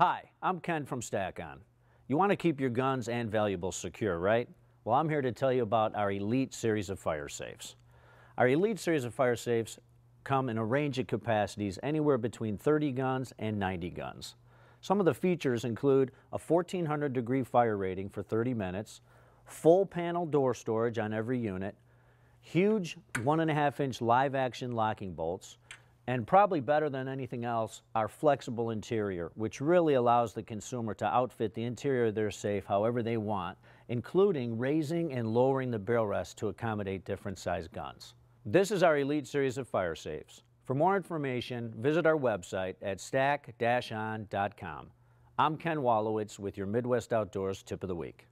Hi, I'm Ken from Stack-On. You want to keep your guns and valuables secure, right? Well, I'm here to tell you about our Elite series of fire safes. Our Elite series of fire safes come in a range of capacities anywhere between 30 guns and 90 guns. Some of the features include a 1400 degree fire rating for 30 minutes, full panel door storage on every unit, huge one and a half inch live action locking bolts, and probably better than anything else, our flexible interior, which really allows the consumer to outfit the interior of their safe however they want, including raising and lowering the barrel rest to accommodate different size guns. This is our Elite series of fire safes. For more information, visit our website at stack-on.com. I'm Ken Wolowicz with your Midwest Outdoors Tip of the Week.